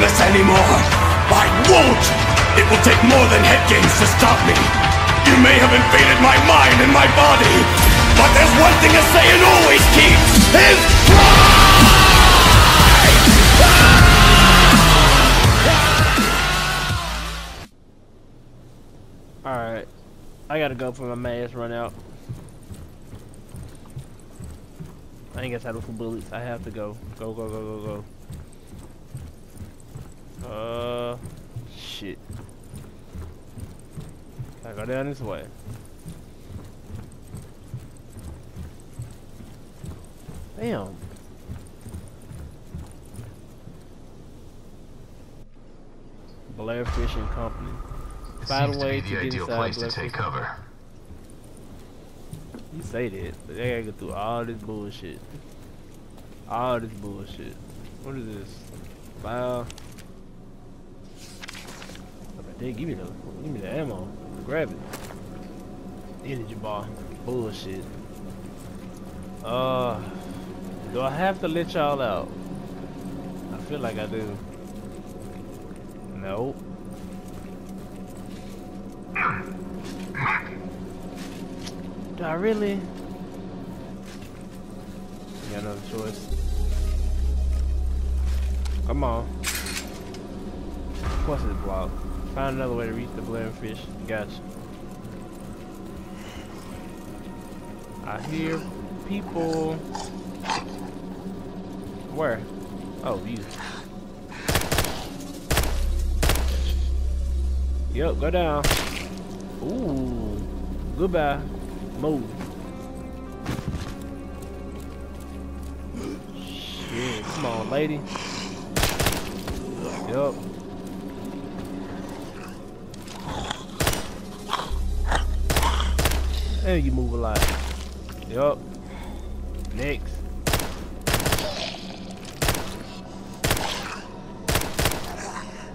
this anymore. I won't! It will take more than head games to stop me. You may have invaded my mind and my body, but there's one thing a Saiyan always keeps, his pride! Alright. I gotta go for my mask run out. I ain't got time for bullets. I have to go. Go, go, go, go, go. Uh, shit. I go down this way. Damn. Blair Fishing Company. It Find seems a to way to the get ideal inside place to take Fishing. cover. You say that, but they gotta go through all this bullshit. All this bullshit. What is this? Wow. They give me the give me the ammo. Grab it. Energy bar. Bullshit. Uh do I have to let y'all out? I feel like I do. Nope. Do I really? Got another choice. Come on. What's it's block? Find another way to reach the blaring fish. Gotcha. I hear people. Where? Oh, you. Yup, go down. Ooh. Goodbye. Move. Shit, come on, lady. Yup. And you move a lot. Yup. Next.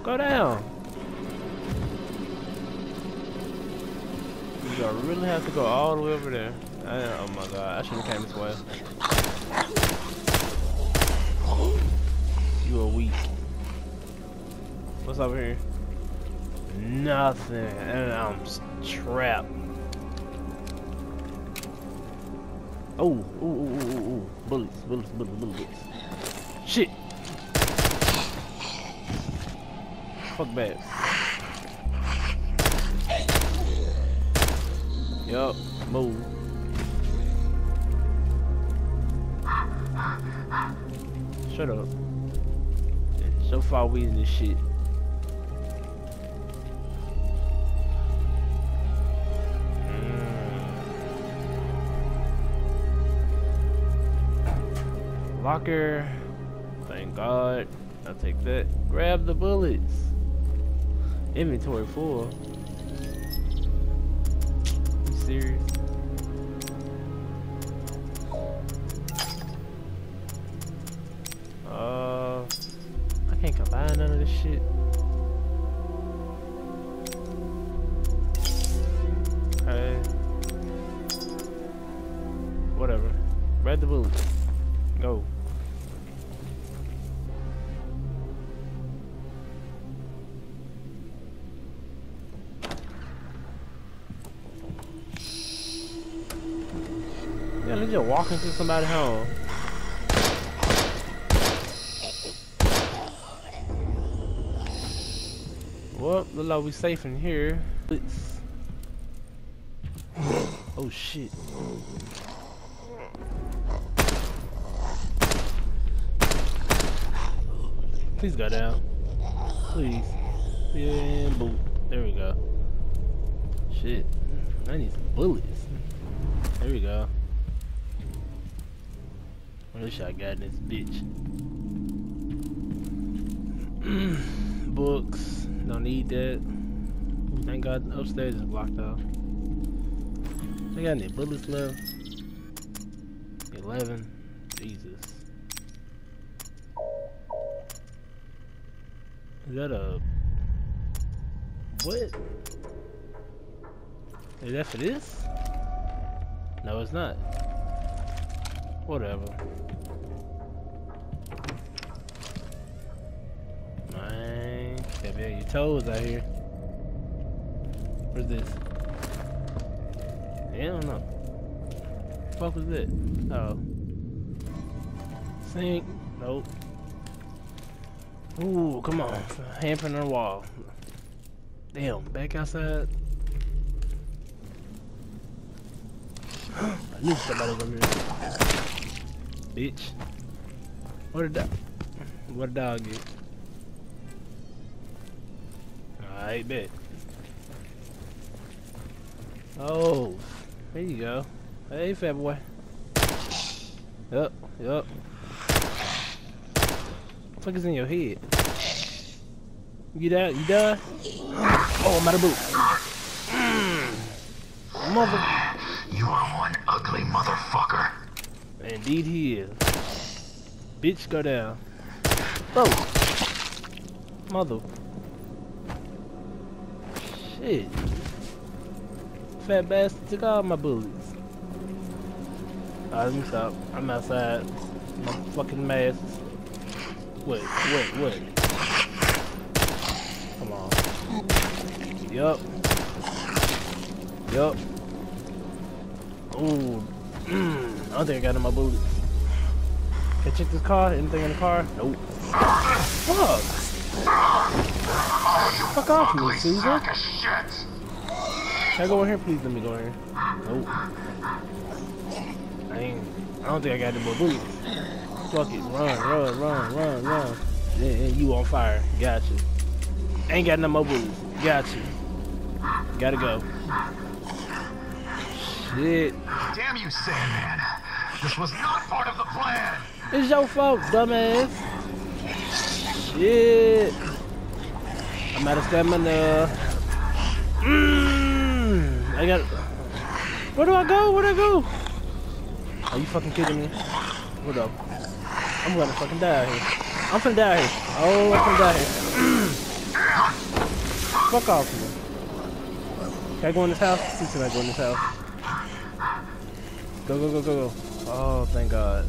Go down. You gonna really have to go all the way over there. I, oh my god, I shouldn't have came this way. You are weak. What's over here? Nothing. And I'm trapped. Oh, ooh, ooh, ooh, ooh. Bullets, bullets, bullets, bullets. Shit. Fuck back. Yup, move. Shut up. So far we in this shit. Locker. Thank God. I'll take that. Grab the bullets. Inventory full. You serious? Walk into somebody's home. Well, look like we safe in here. It's... Oh shit. Please go down. Please. And boot. There we go. Shit. I need some bullets. There we go. What else I got in this bitch? Books. Don't need that. Thank God upstairs is blocked off. They got any bullets left? 11. Jesus. Is that a... What? Is that for this? No, it's not. Whatever. Man. Can't be on your toes out here. What's this? Yeah, I don't know. The fuck was that? Oh. Sink. Nope. Ooh, come on. Handprint on the wall. Damn, back outside. I knew somebody was over here. Bitch. What a dog? What did dog get? Alright, bet. Oh, there you go. Hey, fat boy. Yup, yup. What fuck is in your head? You done? You done? Oh, I'm out of boot. Mm. Mother. You are one ugly motherfucker. Indeed he is. Bitch, go down. Oh. Mother. Shit. Fat bastard took all my bullets. Alright, let me stop. I'm outside. My fucking mask. Wait, wait, wait. Come on. Yup. Yup. Ooh. I don't think I got in my bullets. Can I check this car? Anything in the car? Nope. Fuck! Fuck off me, Susan. Can I go in here? Please let me go in here. Nope. I ain't. I don't think I got more bullets. Fuck it. Run, run, run, run, run. Yeah, yeah, you on fire. Gotcha. Ain't got no more bullets. Gotcha. Gotta go. Shit. Damn you, Sandman. This was not part of the plan. It's your fault, dumbass. Shit. I'm out of stamina. Mmm. I got. Where do I go? Where do I go? Are you fucking kidding me? What up? I'm gonna fucking die out here. I'm finna die out here. Oh, I'm finna die here. Fuck off of me. Can I go in this house? Please can I go in this house? Go, go, go, go, go. Oh, thank God.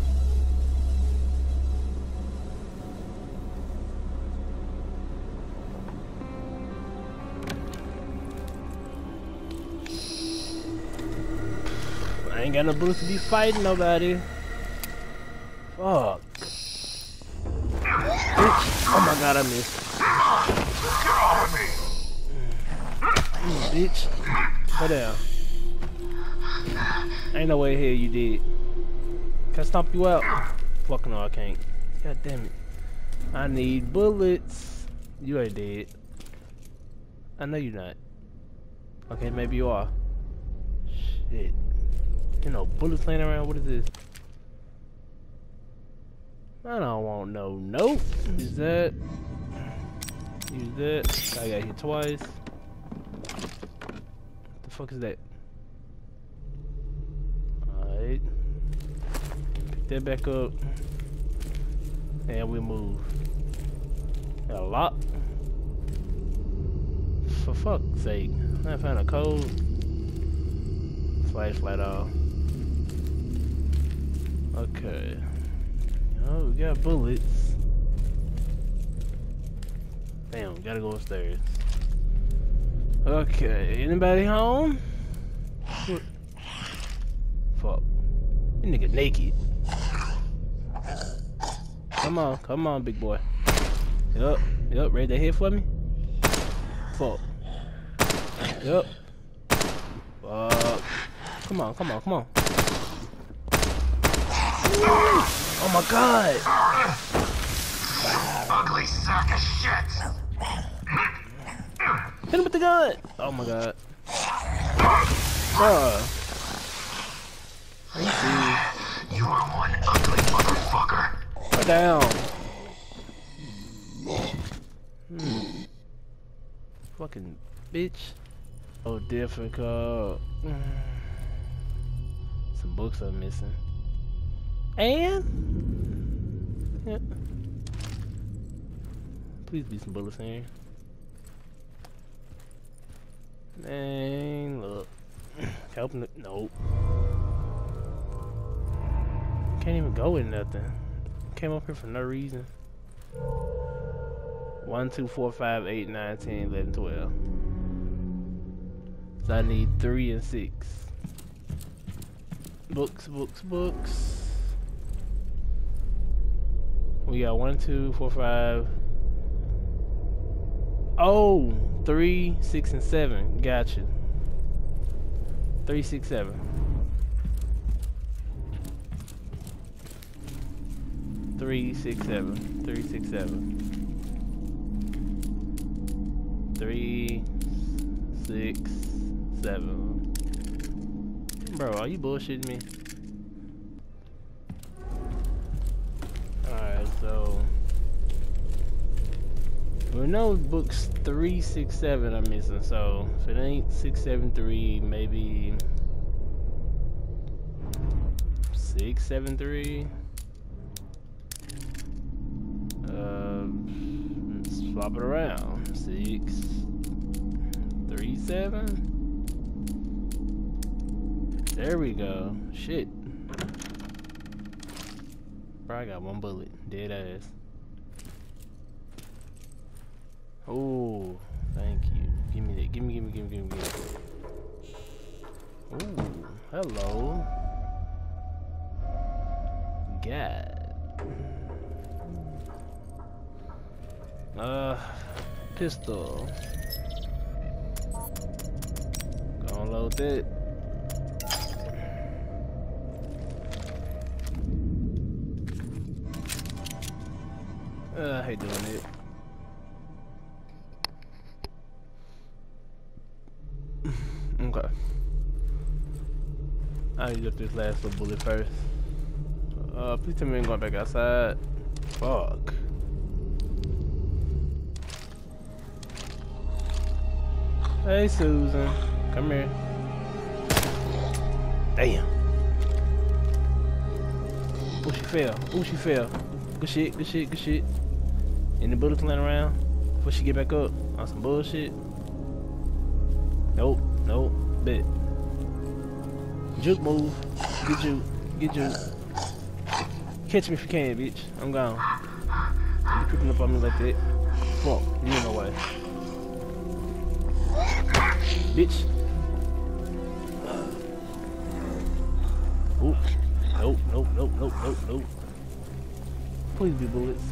I ain't got no boots to be fighting nobody. Fuck. Oh my god, I missed. Bitch. Go down. Ain't no way here you did. Can I stomp you out? Fuck no, I can't. God damn it. I need bullets. You ain't dead. I know you're not. Okay, maybe you are. Shit. You know, bullets laying around. What is this? I don't want no nope. Use that. Use that. I got hit twice. What the fuck is that? That back up. And we move. Got a lock. For fuck's sake. I found a code. Flashlight off. Okay. Oh, we got bullets. Damn, gotta go upstairs. Okay, anybody home? Fuck. You nigga naked. Come on, come on, big boy. Yup, yup, ready to hit for me? Fuck. Yup. Fuck. Come on, come on, come on. Oh my god! Ugly sack of shit. Hit him with the gun! Oh my god. Bruh. Are you serious? You are one ugly motherfucker. Go down. Hmm. Fucking bitch. Oh, different difficult. Some books I'm missing. And yeah. Please be some bullets in here. Man, look. Helping it. Nope. Can't even go in nothing. Came up here for no reason. 1, 2, 4, 5, 8, 9, 10, 11, 12. So I need 3 and 6. Books, books, books. We got 1, 2, 4, 5. Oh, 3, 6, and 7. Gotcha. 3, 6, 7. Three, six, seven. Three, six, seven. Three, six, seven. Bro, are you bullshitting me? Alright, so we know books three, six, seven are missing, so if it ain't six, seven, three, maybe six, seven, three. Swap it around. Six, three, seven. There we go. Shit. Probably got one bullet. Dead ass. Oh, thank you. Give me that. Give me, give me, give me, give me, give me. Ooh, hello. God. Uh, pistol. Gonna load it. Uh, I hate doing it. okay. I need get this last little bullet first. Uh, please tell me I'm going back outside. Fuck. Hey, Susan. Come here. Damn. Oh, she fell. Oh, she fell. Good shit, good shit, good shit. Any bullets laying around before she get back up on some bullshit? Nope, nope, bet. Juke move. Get juke. Get juke. Catch me if you can, bitch. I'm gone. You creeping up on me like that. Fuck, you know way bitch. Oop. Oh, nope, nope, nope, nope, nope, nope. Please be bullets.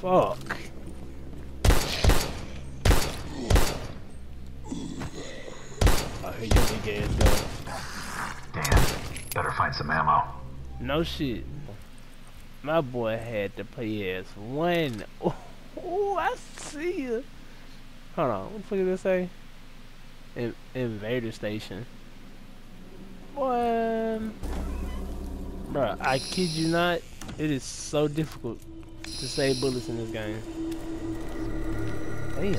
Fuck. I hear your big ass go. Damn. Better find some ammo. No shit. My boy had to play as one. Oh, I see you. Hold on, what the fuck did it say? In Invader Station. Boy, bro, I kid you not, it is so difficult to save bullets in this game. Damn.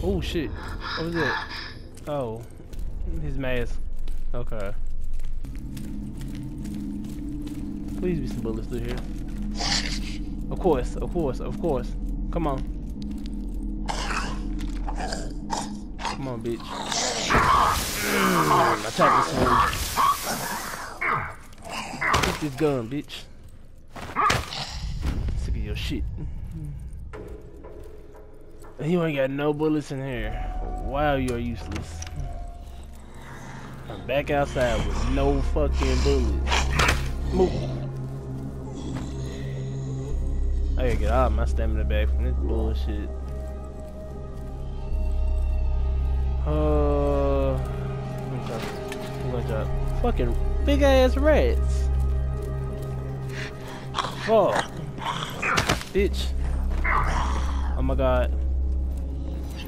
Oh shit, what was that? Oh, his mask. Okay. Please be some bullets through here. Of course, of course, of course. Come on. Come on, bitch. Mm, attack this one. Take this gun, bitch. Sick of your shit. You ain't got no bullets in here. Wow, you are useless. I'm back outside with no fucking bullets. Move. Gotta get all my stamina back from this bullshit. Uh. I'm gonna drop fucking big ass rats. Fuck. Bitch. Oh my god.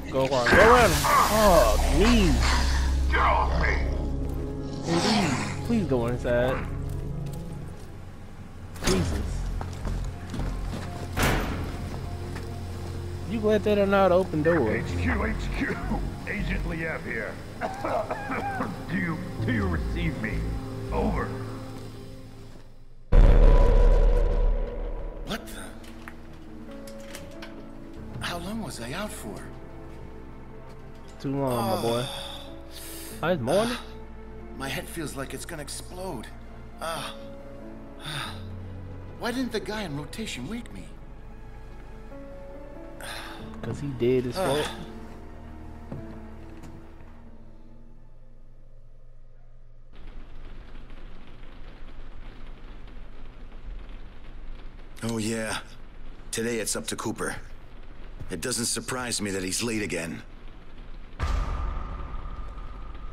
Go around. Go around. Oh, please. Please, please go inside. You glad that or not open door. HQ, HQ, Agent Liev here. do you, do you receive me? Over. What the? How long was I out for? Too long, my boy. Ah. Oh, it's morning? Ah. My head feels like it's gonna explode. Ah. ah. Why didn't the guy in rotation wake me? Cause he dead as fuck. Oh, yeah. Today it's up to Cooper. It doesn't surprise me that he's late again.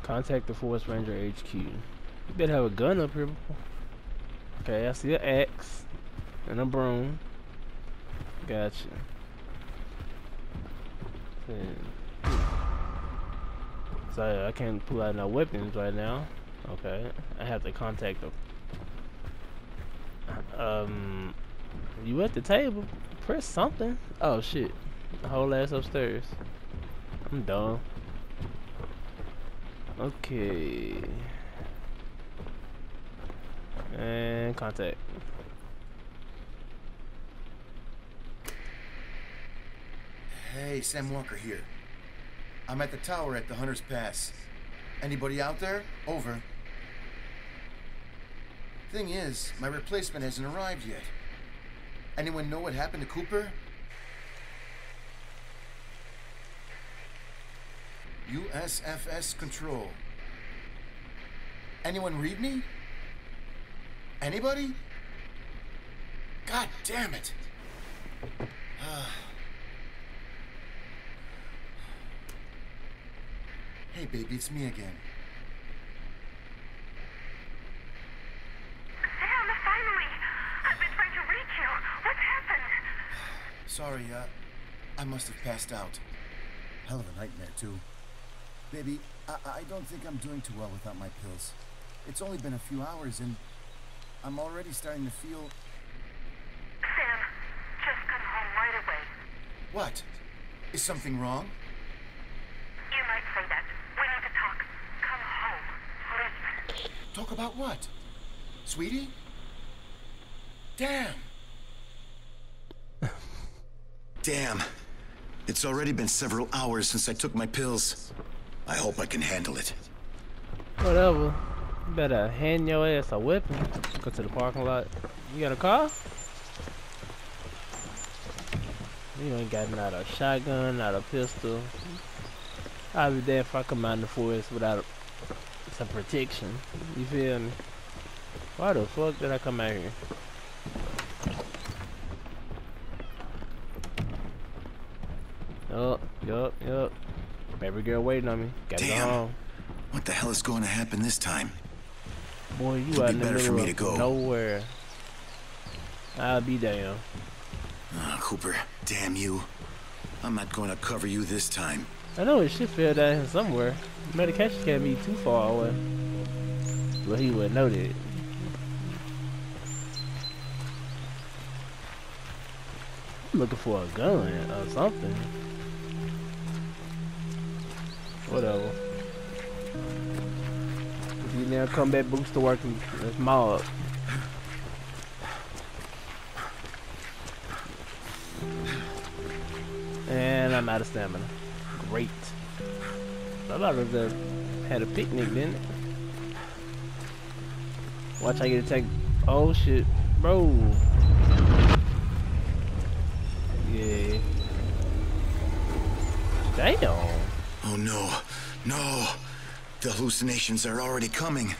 Contact the Forest Ranger HQ. You better have a gun up here. Okay, I see an axe and a broom. Gotcha. So I can't pull out no weapons right now. Okay, I have to contact them. Um, you at the table? Press something. Oh shit, whole ass upstairs. I'm done. Okay. And contact. Hey, Sam Walker here. I'm at the tower at the Hunter's Pass. Anybody out there? Over. Thing is, my replacement hasn't arrived yet. Anyone know what happened to Cooper? USFS Control. Anyone read me? Anybody? God damn it! Ah. Hey, baby, it's me again. Sam, finally! I've been trying to reach you. What's happened? Sorry, uh, I must have passed out. Hell of a nightmare, too. Baby, I, I don't think I'm doing too well without my pills. It's only been a few hours and I'm already starting to feel. Sam, just come home right away. What? Is something wrong? You might say that. We need to talk. Come home, please. Talk about what? Sweetie? Damn! Damn. It's already been several hours since I took my pills. I hope I can handle it. Whatever. You better hand your ass a weapon. Go to the parking lot. You got a car? You ain't got not a shotgun, not a pistol. I'll be there if I come out in the forest without some protection. You feel me? Why the fuck did I come out here? Yup, yup, yup. Baby girl waiting on me. Gotta Damn. go home. What the hell is going to happen this time? Boy, you It'd out be in the better for middle me to go. nowhere. I'll be damn. Ah, Cooper, damn you. I'm not going to cover you this time. I know it should down here somewhere. Medication can't be too far away. But he wouldn't know that. I'm looking for a gun or something. Whatever. If you now combat booster working, let's mob. And I'm out of stamina. Great. I thought it was a, had a picnic, didn't it? Watch I get attacked. Oh shit, bro. Yeah. Damn. Oh no, no. The hallucinations are already coming.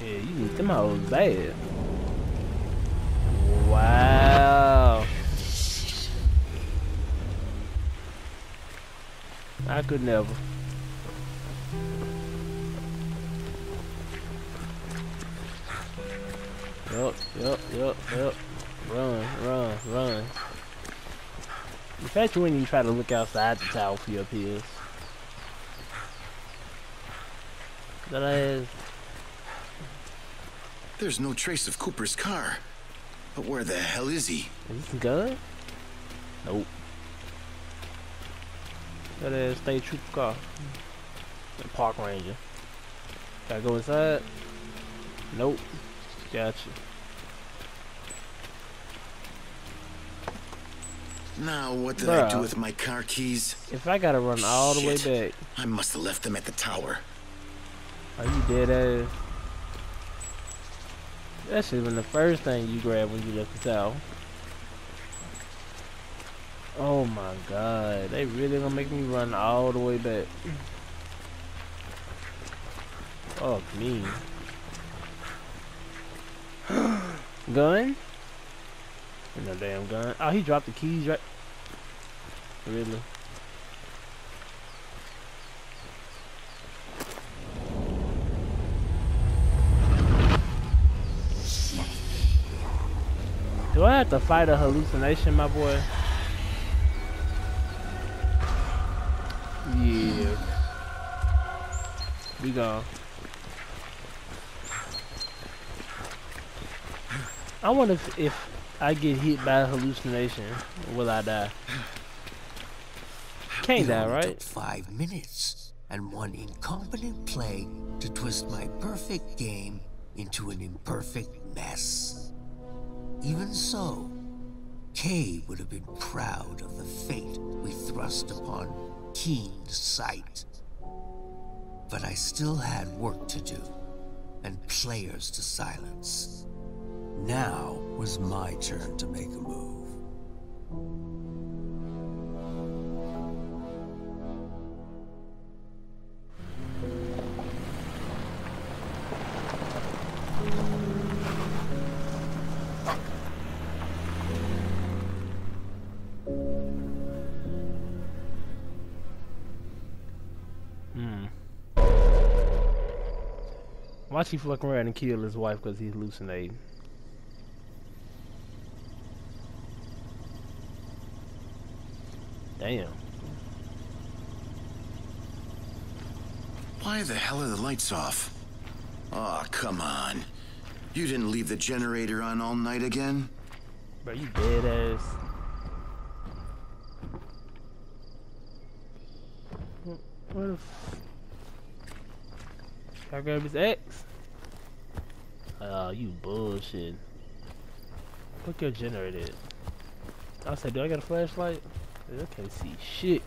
Yeah, you need them hoes bad. Wow. I could never. Yup, yup, yup, yup. Run, run, run. In fact, when you try to look outside the tower for your peers. That ass. Uh, There's no trace of Cooper's car. But where the hell is he? Is this a gun? Nope. That is state trooper car. The park ranger. Gotta go inside? Nope. Gotcha. Now, what did I do with my car keys? If I gotta run all the way back, I must have left them at the tower. are you dead ass? That should have been the first thing you grabbed when you left the tower. Oh my god, they really gonna make me run all the way back. Fuck me. gun? No damn gun. Oh, he dropped the keys right. Really? Do I have to fight a hallucination, my boy? Yeah. We go. I wonder if, if I get hit by a hallucination, will I die? Can't die, right? five minutes and one incompetent play to twist my perfect game into an imperfect mess. Even so, Kay would have been proud of the fate we thrust upon keen sight. But I still had work to do and players to silence. Now was my turn to make a move. Watch he fuck around and kill his wife because he's hallucinating. Damn. Why the hell are the lights off? Aw, come on. You didn't leave the generator on all night again? Bro, you dead ass. What the I grab his X? Oh, you bullshit. Look your generator at. I said, do I got a flashlight? I can't see shit.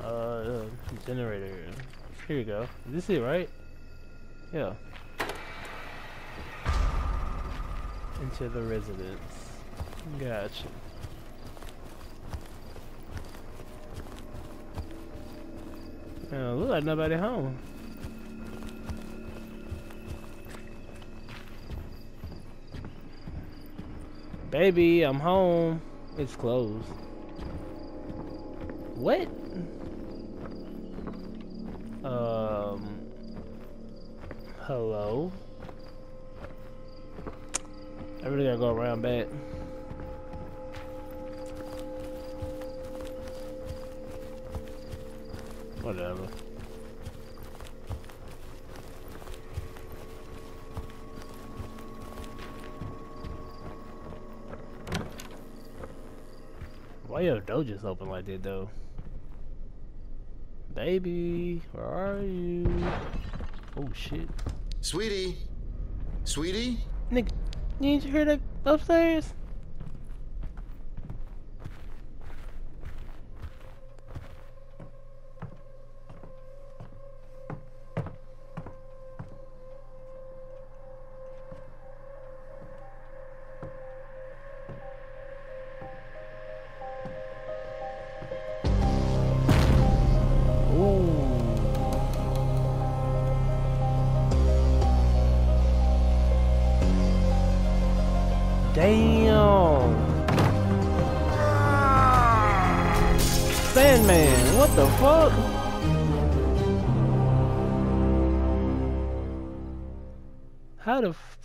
Uh, generator. Here we go. Is this it, right? Yeah. Into the residence. Gotcha. Uh, look like nobody home. Baby, I'm home. It's closed. What? Um. Hello? I really gotta go around back. Whatever. Why your door just open like that though? Baby, where are you? Oh shit. Sweetie? Sweetie? Nick, didn't you hear that upstairs?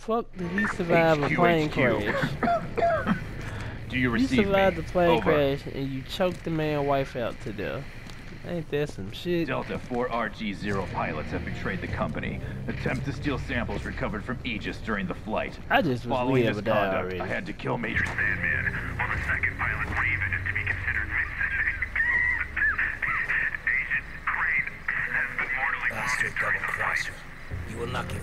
Fuck did he survive a plane HQ. crash? Do you You survived me? the plane Over. crash and you choked the man wife out to death. Ain't that some shit? Delta 4RG-0 pilots have betrayed the company. Attempt to steal samples recovered from Aegis during the flight. I just was Following this conduct, already. I had to kill Major Sandman, while the second pilot, Raven, is to be considered missing. Agent Crane has been mortally Bastard wounded during double the fight. crosser. You will not get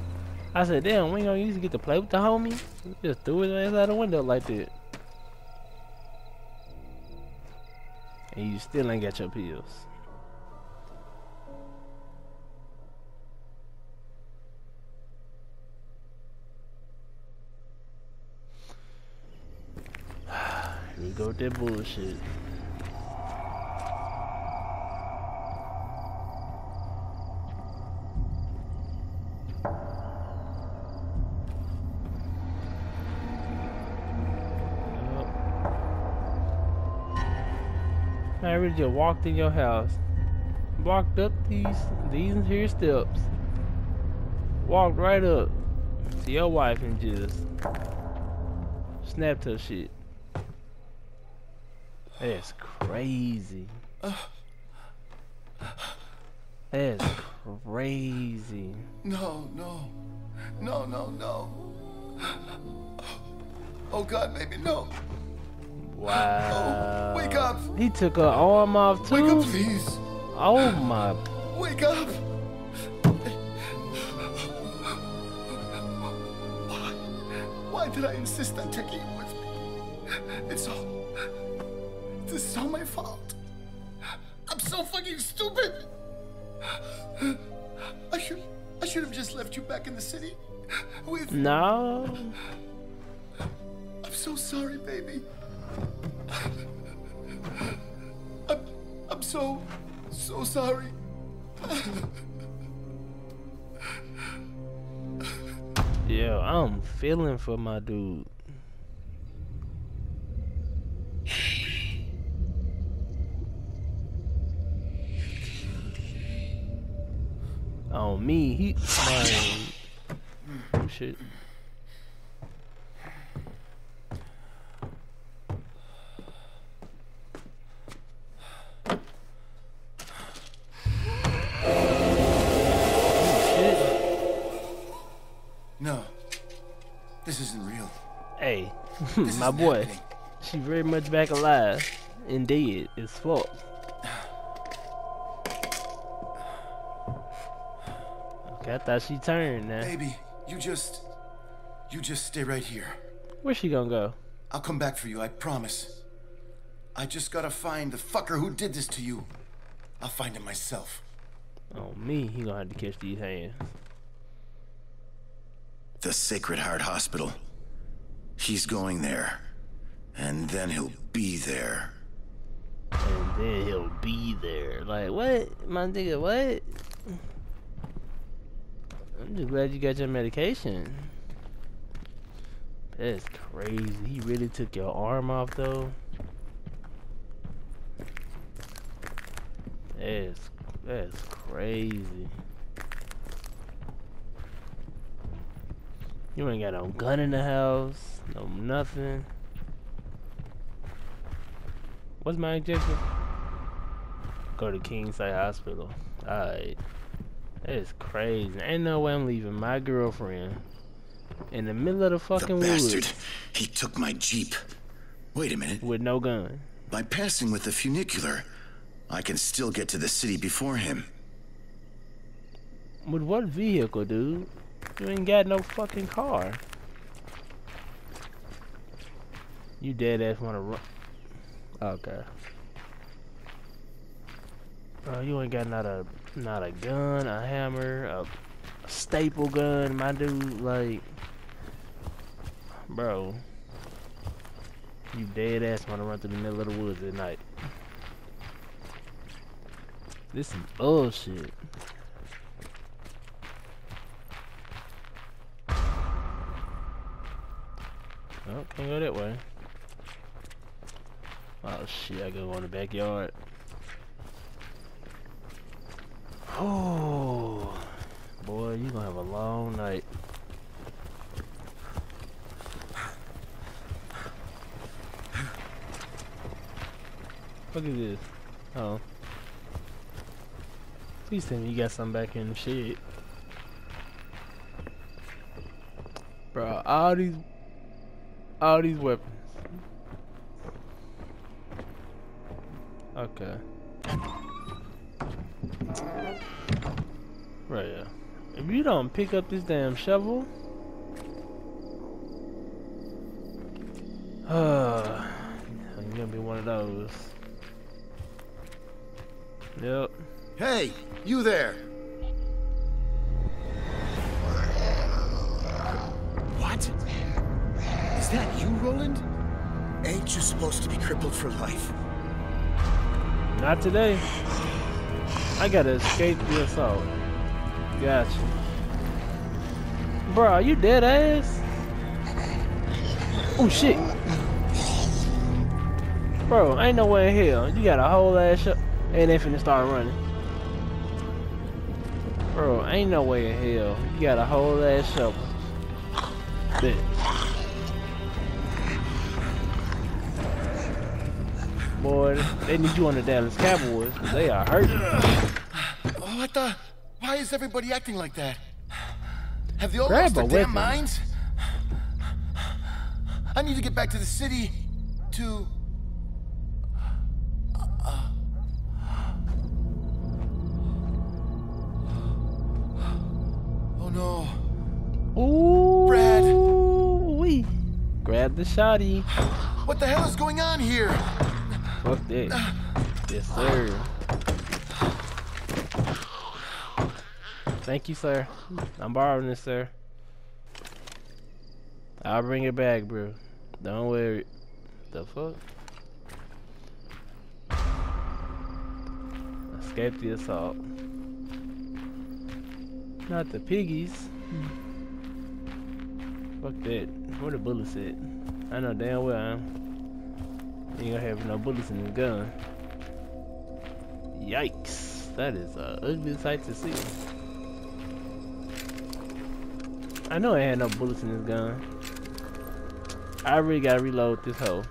I said, damn, we ain't gonna use to get to play with the homie. Just threw his ass out the window like that. And you still ain't got your pills. Here we go with that bullshit. Really just walked in your house, walked up these these here steps, walked right up to your wife and just snapped her shit. That's crazy. That's crazy. No, no. No, no, no. Oh God, baby, no. Wow. Oh, wake up. He took her arm off too. Wake up, please. Oh my. Wake up. Why? Why did I insist on taking you with me? It's all. This is all my fault. I'm so fucking stupid. I should. I should have just left you back in the city. With. No. I'm so sorry, baby. I'm, I'm so, so sorry. Yeah, I'm feeling for my dude. On me, he. Oh shit. No, this isn't real. Hey, my boy. happening. She very much back alive and dead as fuck. Okay, I thought she turned now. Baby, you just, you just stay right here. Where's she gonna go? I'll come back for you, I promise. I just gotta find the fucker who did this to you. I'll find him myself. Oh me, he gonna have to catch these hands. The Sacred Heart Hospital. He's going there. And then he'll be there. And then he'll be there. Like, what? My nigga, what? I'm just glad you got your medication. That's crazy. He really took your arm off, though. That's, that's crazy. You ain't got no gun in the house, no nothing. What's my objective? Go to Kingside Hospital. Alright. That is crazy. Ain't no way I'm leaving my girlfriend in the middle of the fucking The bastard. woods He took my Jeep. Wait a minute. with no gun. By passing with the funicular, I can still get to the city before him. With what vehicle, dude? You ain't got no fucking car. You dead ass wanna run. Okay. Bro, you ain't got not a not a gun, a hammer, a, a staple gun, my dude. Like, bro, you dead ass wanna run through the middle of the woods at night. This is bullshit. Oh, can't go that way. Oh shit, I go in the backyard. Oh, boy, you gonna have a long night. Look at this. Oh. Please tell me you got something back in the shed. Bro, all these all these weapons. Okay. Right. Yeah. If you don't pick up this damn shovel, uh, I'm gonna be one of those. Yep. Hey, you there! What? That you, Roland? Ain't you supposed to be crippled for life? Not today. I gotta escape the assault. Gotcha. Bro, are you dead ass? Oh shit. Bro, ain't no way in hell. You got a whole ass shot and they finna start running. Bro, ain't no way in hell. You got a whole ass shovel. Boy, they need you on the Dallas Cowboys. They are hurting. Oh, what the? Why is everybody acting like that? Have they all Grab lost their damn minds? I need to get back to the city to. Uh, oh no. Ooh, Brad. wee. Grab the shotty. What the hell is going on here? Fuck that. Yes, sir. Thank you, sir. I'm borrowing this, sir. I'll bring it back, bro. Don't worry. The fuck? Escape the assault. Not the piggies. Hmm. Fuck that. Where the bullets at? I know damn well I am. Ain't gonna have no bullets in the gun. Yikes. That is a ugly sight to see. I know I had no bullets in this gun. I really gotta reload this hoe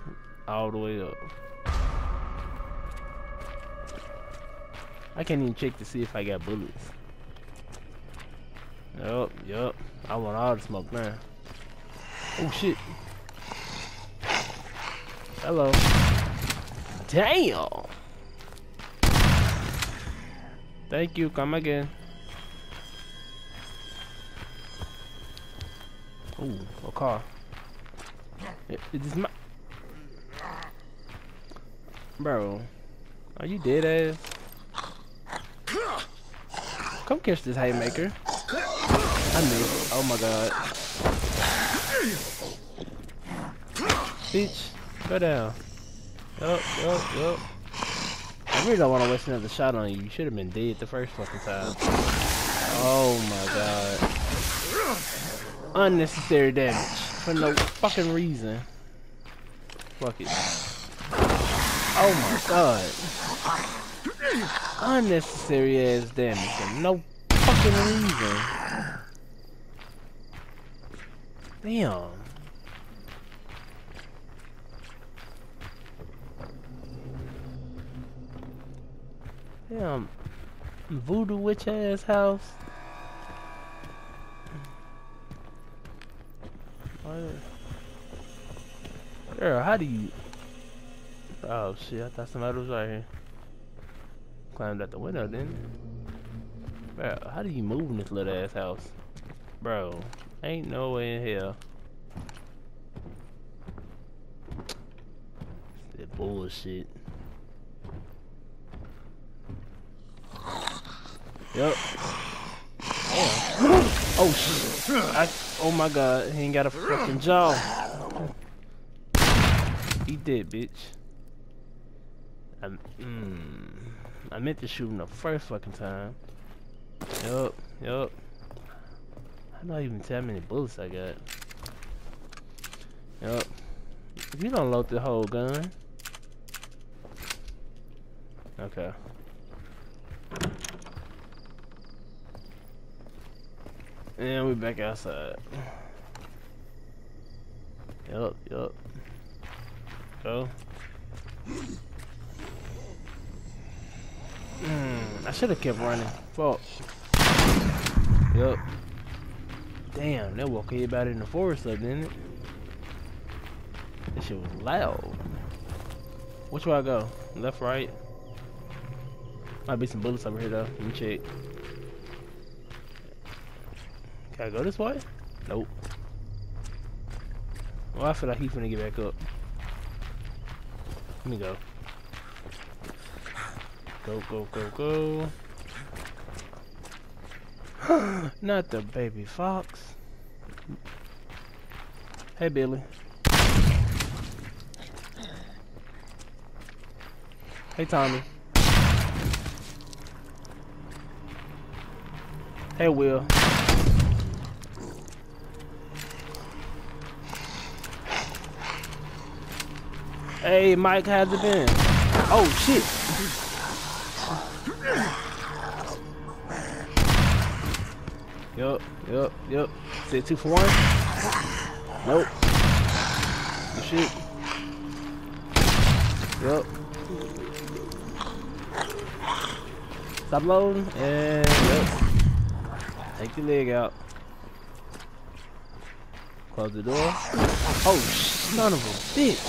all the way up. I can't even check to see if I got bullets. Yup, yup. I want all the smoke now. Oh shit. Hello. Damn. Thank you. Come again. Ooh, a car. I- Is my... Bro, are you dead ass? Come catch this haymaker. I missed. Oh my god. Bitch, go down. Yup, yup, yup. I really don't want to waste another shot on you. You should have been dead the first fucking time. Oh my god. Unnecessary damage. For no fucking reason. Fuck it. Oh my god. Unnecessary ass damage for no fucking reason. Damn. Damn. Voodoo witch ass house. Girl, how do you... Oh shit, I thought somebody was right here. Climbed out the window, it? Bro, how do you move in this little ass house? Bro, ain't no way in hell. That bullshit. Yep. Oh shit. I, oh my god, he ain't got a fucking jaw. He dead, bitch. I, mm, I meant to shoot him the first fucking time. Yup, yup. I don't even tell how many bullets I got. Yup. You don't load the whole gun. Okay. And we back outside. Yup, yup. Go. Mm, I should have kept running. Fuck. Yup. Damn, that woke everybody in the forest up, didn't it? That shit was loud. Which way I go? Left, right? Might be some bullets over here though. Let me check. Gotta go this way? Nope. Well, I feel like he's gonna get back up. Let me go. Go, go, go, go. Not the baby fox. Hey, Billy. Hey, Tommy. Hey, Will. Hey, Mike, how's it been? Oh, shit. Yup, yup, yup. Is it two for one? Nope. Good shit. Yup. Stop loading and yep. Take your leg out. Close the door. Oh, son of a bitch.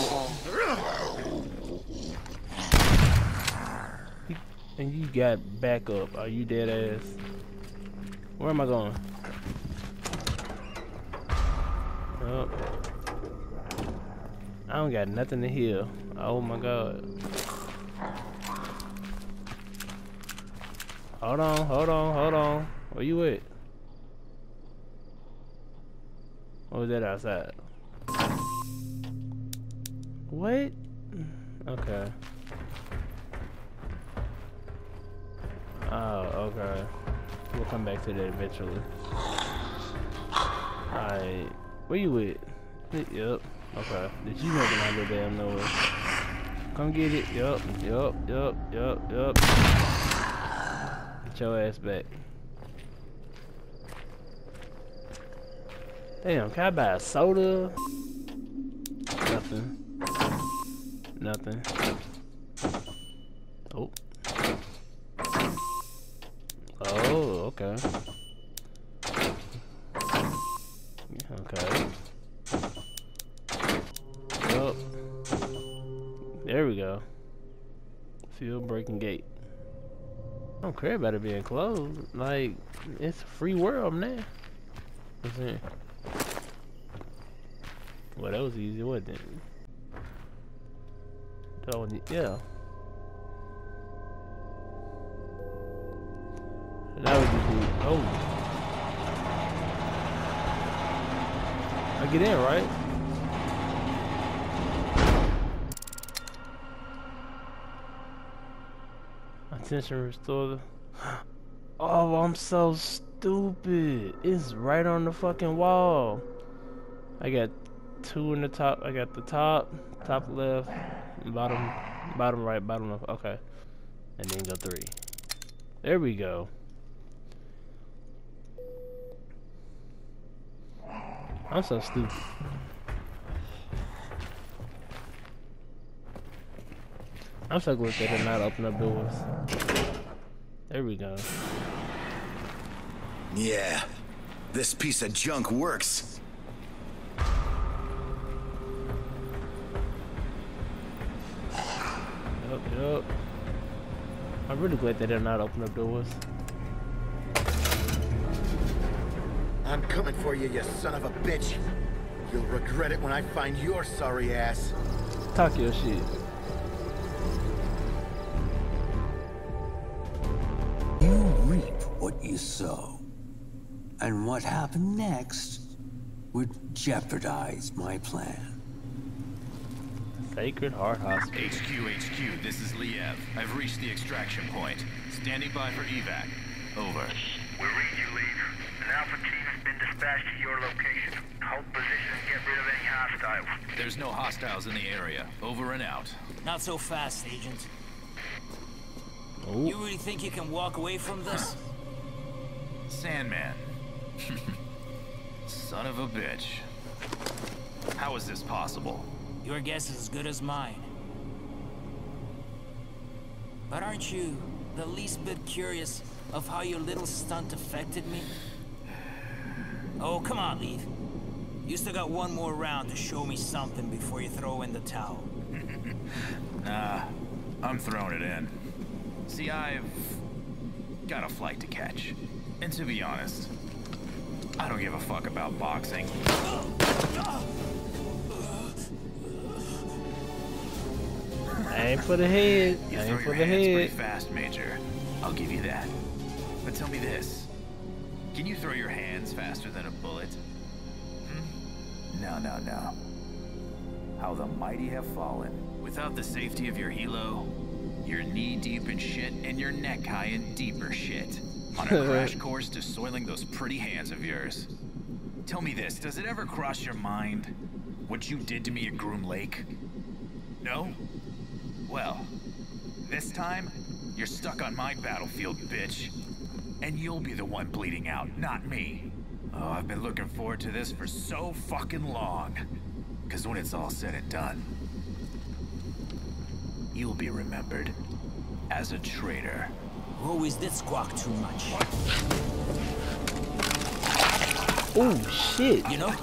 And you got back up. Are you dead ass? Where am I going? Oh. I don't got nothing to heal. Oh my god. Hold on, hold on, hold on. Where you at? What was that outside? What? Okay. Oh, okay. We'll come back to that eventually. Alright. Where you at? Yep. Okay. Did you make another damn noise? Come get it. Yup. Yup. Yup. Yup. Yup. Get your ass back. Damn, can I buy a soda? Nothing. Nothing. Oh. Oh, okay. Okay. Oh. There we go. Field breaking gate. I don't care about it being closed. Like, it's a free world in? Well, that was easy, wasn't it? Oh, yeah. That would be Oh. I get in, right? Attention restore Oh, I'm so stupid. It's right on the fucking wall. I got two in the top. I got the top, top left, bottom, bottom right, bottom left. Okay. And then go three. There we go. I'm so stupid. I'm so glad they did not open up doors. There we go. Yeah, this piece of junk works. Yup, yup. I'm really glad they did not open up doors. I'm coming for you, you son of a bitch. You'll regret it when I find your sorry ass. Talk your shit. You reap what you sow. And what happened next would jeopardize my plan. Sacred Heart Hospital. HQ, HQ, this is Liev. I've reached the extraction point. Standing by for evac. Over. We read you, Liev. An Alpha team has been dispatched to your location. Hold position and get rid of any hostiles. There's no hostiles in the area. Over and out. Not so fast, Agent. Ooh. You really think you can walk away from this? Sandman. Son of a bitch. How is this possible? Your guess is as good as mine. But aren't you the least bit curious of how your little stunt affected me? Oh, come on, Liev. You still got one more round to show me something before you throw in the towel. Nah, I'm throwing it in. See, I've got a flight to catch. And to be honest, I don't give a fuck about boxing. Aim for the head. You Aim throw for your the hands pretty head. fast, Major. I'll give you that. But tell me this. Can you throw your hands faster than a bullet? Hmm? No, no, no. How the mighty have fallen. Without the safety of your helo, you're knee deep in shit and your neck high in deeper shit. On a crash course to soiling those pretty hands of yours. Tell me this, does it ever cross your mind what you did to me at Groom Lake? No? Well, this time, you're stuck on my battlefield, bitch. And you'll be the one bleeding out, not me. Oh, I've been looking forward to this for so fucking long. Because when it's all said and done, you'll be remembered as a traitor. Oh, Always did squawk too much. Oh shit. You know,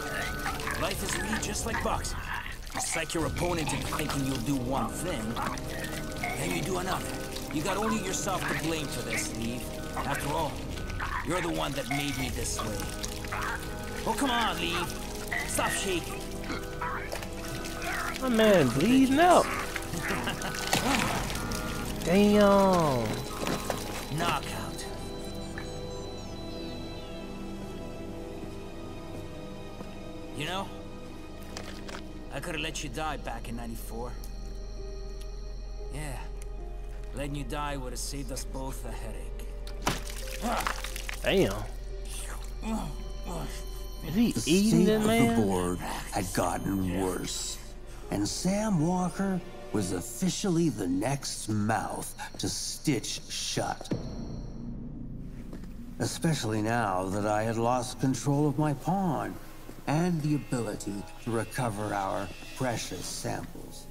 life is really just like boxing. Psych your opponent into thinking you'll do one thing, then you do another. You got only yourself to blame for this, Liev. After all, you're the one that made me this way. Oh, come on, Liev. Stop shaking. My man bleeding out. Damn. Knockout. You know, could have let you die back in 94. Yeah, letting you die would have saved us both a headache. Damn. Is he The eating state that of the board had gotten worse, and Sam Walker was officially the next mouth to stitch shut. Especially now that I had lost control of my pawn and the ability to recover our precious samples.